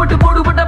மட்டும் போடுபட்ட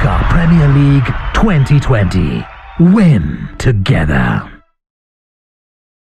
Cup Premier League 2020. Win together.